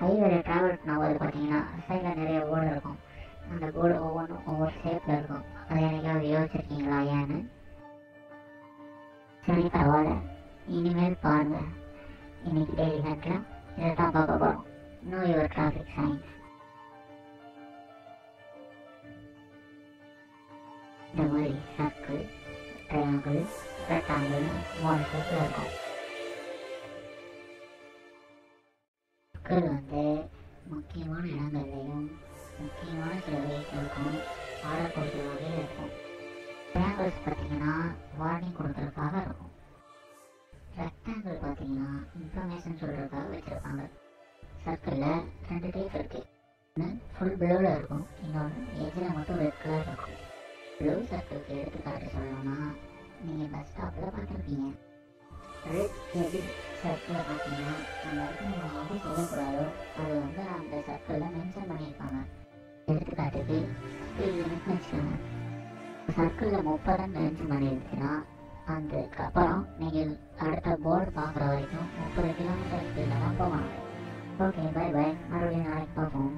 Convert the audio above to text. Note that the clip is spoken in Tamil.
ஹைவேல ட்ராவல் பண்ணும்போது பார்த்தீங்கன்னா சைடில் நிறைய போர்டு இருக்கும். அந்த போர்டு ஒவ்வொன்றும் ஒவ்வொரு ஷேப்பில் இருக்கும். அதை என்னைக்காவது யோசிச்சிருக்கீங்களா ஏன்னு? சரி பரவாயில்ல. இனிமேல் பாருங்க. இன்னைக்கு டெய்லி கட்டில் இதை தான் பார்க்க போகிறோம் நோ யுவர் டிராஃபிக் சைன்ஸ் இந்த மாதிரி சர்க்கிள் ட்ரையாங்கிள் ரெக்டாங்கிள் மூணு ஷேப்பில் இருக்கும். மக்கள் வந்து முக்கியமான இடங்கள்லையும் முக்கியமான சில வெஹிக்கிள்க்கும் ஆர்டர் வகையில் இருக்கும். ட்ரையாங்கிள்ஸ் பார்த்தீங்கன்னா வார்னிங் கொடுக்கறதுக்காக இருக்கும். ரெக்டாங்கிள் பார்த்தீங்கன்னா இன்ஃபர்மேஷன் சொல்கிறதுக்காக வச்சுருப்பாங்க. சர்க்கிளில் ரெண்டு டைப் இருக்கு. ஒன்று ஃபுல் ப்ளூவில் இருக்கும். இன்னொன்று எஜில் மட்டும் ரெட் கலர் இருக்கும். ப்ளூ சர்க்கிளுக்கு எடுத்துக்காட்டு சொல்லணும்னா நீங்கள் பஸ் ஸ்டாப்பில் பார்த்துருப்பீங்க. ரெட் எஜில் சர்க்கிளில் பார்த்தீங்கன்னா அந்த இடத்துல நீங்கள் செய்யக்கூடாதோ அது வந்து அந்த சர்க்கிளில் மென்ஷன் பண்ணியிருப்பாங்க. எடுத்துக்காட்டுக்கு ஸ்பீட் வச்சுக்கோங்க சர்க்கிளில் முப்பதுன்னு மென்ஷன் பண்ணியிருந்துச்சுன்னா அதுக்கப்புறம் நீங்கள் அடுத்த போர்டு பார்க்குற வரைக்கும் முப்பது கிலோமீட்டர் ஸ்பீடில் தான் போகணும். ஓகே பை பை மறுபடியும் நாளைக்கு பார்ப்போம்.